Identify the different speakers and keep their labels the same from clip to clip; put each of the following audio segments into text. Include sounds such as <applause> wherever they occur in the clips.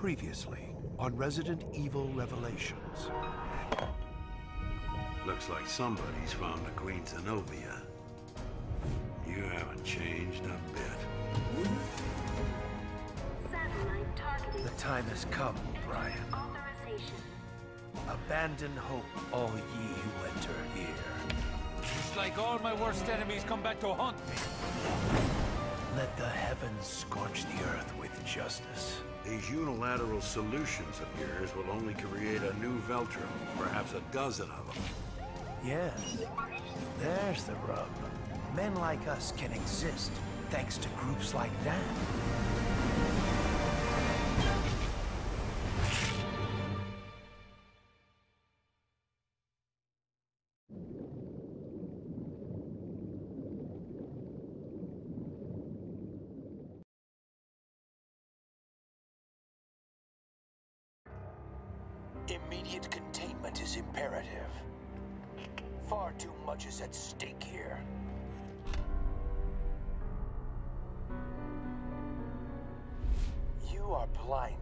Speaker 1: Previously on Resident Evil Revelations.
Speaker 2: Looks like somebody's found the Queen Zenobia. You haven't changed a bit.
Speaker 3: Satellite targeting
Speaker 1: The time has come, Brian.
Speaker 3: authorization.
Speaker 1: Abandon hope, all ye who enter here.
Speaker 4: It's like all my worst enemies come back to haunt me.
Speaker 1: Let the heavens scorch the earth with justice.
Speaker 2: These unilateral solutions of yours will only create a new Veltro, perhaps a dozen of them.
Speaker 1: Yes, there's the rub. Men like us can exist thanks to groups like that.
Speaker 5: Immediate containment is imperative. Far too much is at stake here. You are blinded.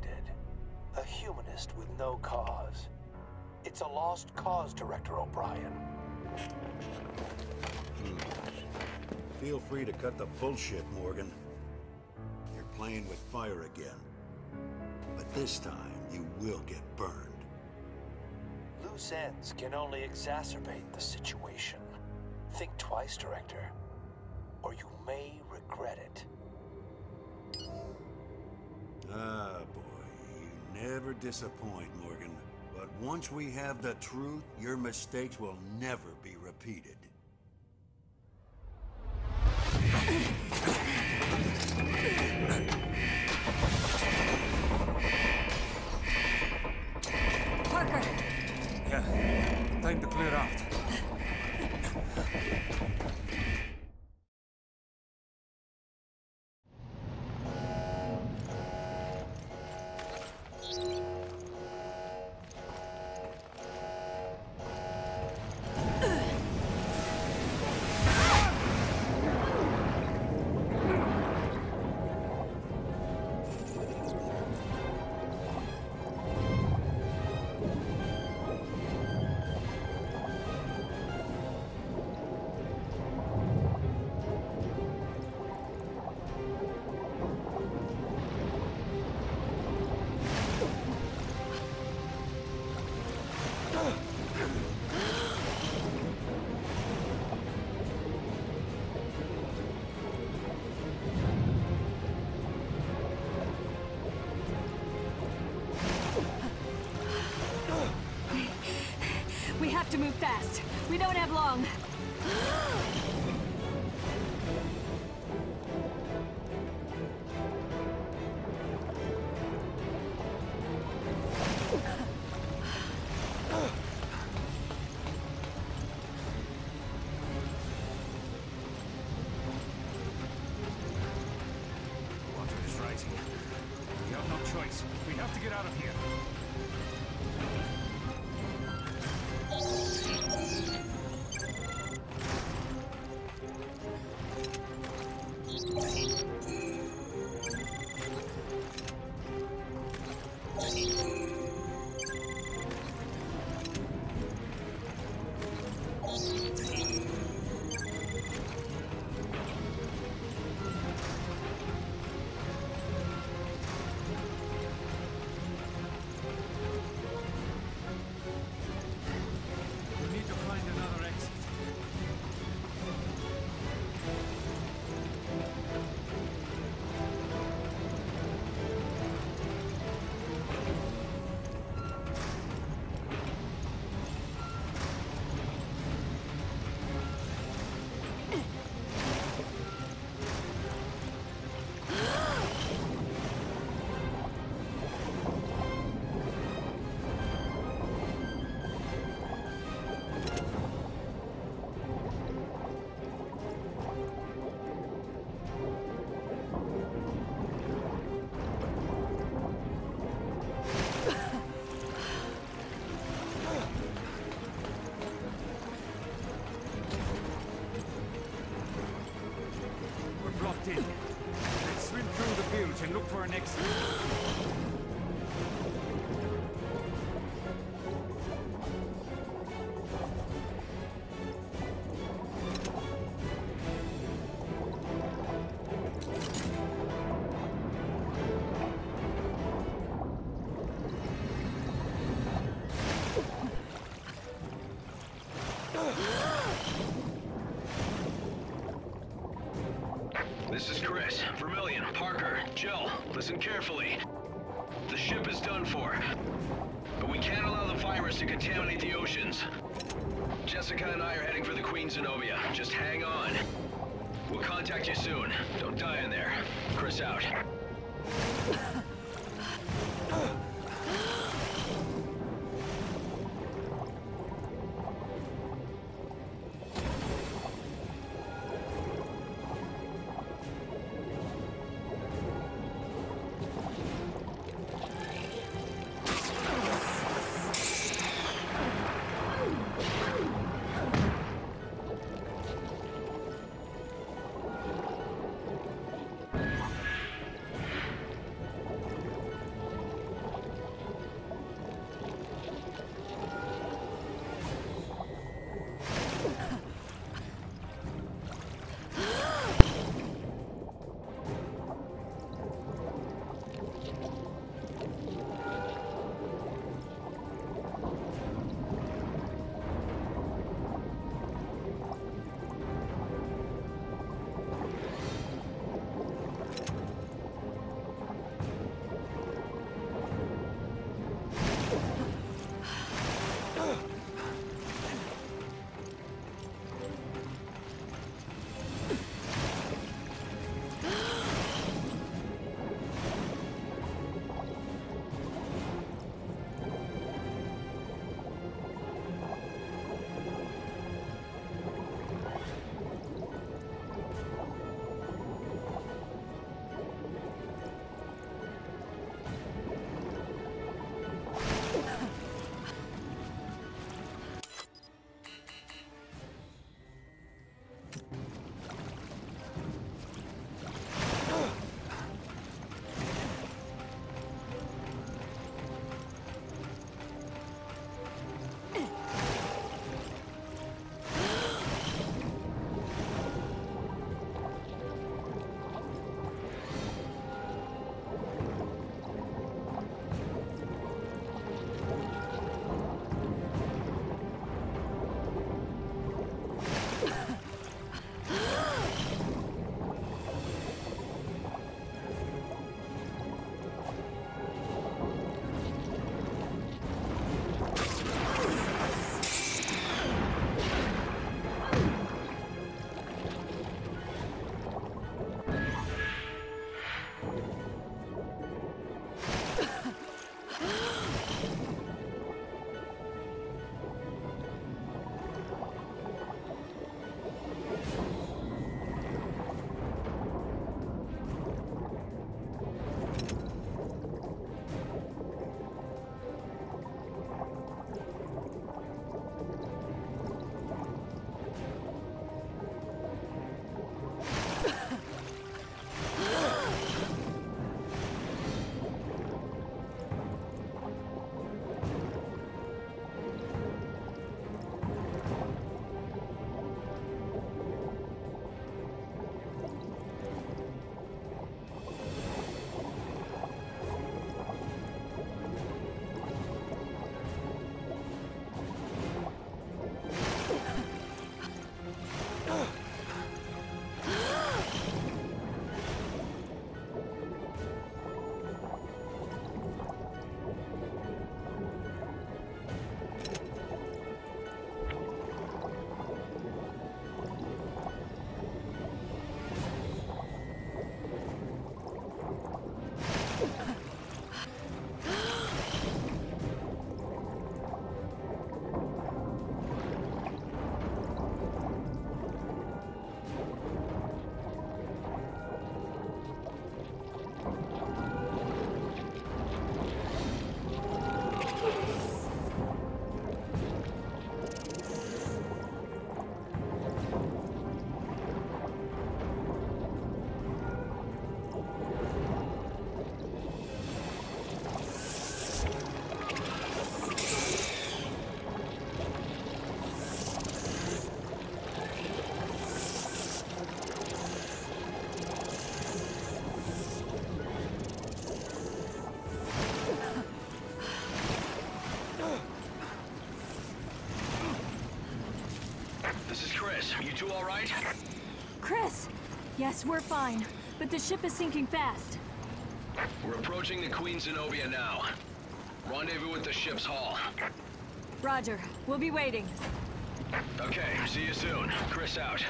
Speaker 5: A humanist with no cause. It's a lost cause, Director O'Brian.
Speaker 2: Feel free to cut the bullshit, Morgan. You're playing with fire again. But this time, you will get burned.
Speaker 5: Loose ends can only exacerbate the situation. Think twice, Director, or you may regret it.
Speaker 2: Ah, boy, you never disappoint, Morgan. But once we have the truth, your mistakes will never be repeated.
Speaker 6: We have to move fast. We don't have long.
Speaker 4: Water is rising. We have no choice. We have to get out of here. next. This is Chris, Vermillion, Parker, Jill.
Speaker 7: Listen carefully. The ship is done for. But we can't allow the virus to contaminate the oceans. Jessica and I are heading for the Queen Zenobia. Just hang on. We'll contact you soon. Don't die in there. Chris out. <laughs> This is Chris. You two all right?
Speaker 6: Chris! Yes, we're fine. But the ship is sinking fast.
Speaker 7: We're approaching the Queen Zenobia now. Rendezvous at the ship's hull.
Speaker 6: Roger. We'll be waiting.
Speaker 7: Okay, see you soon. Chris out.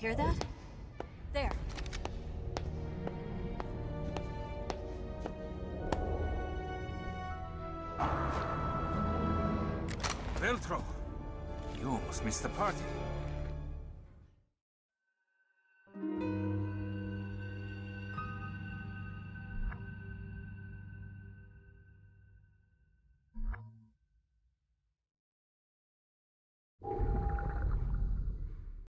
Speaker 6: Hear that? There.
Speaker 4: Veltro! You almost missed the party.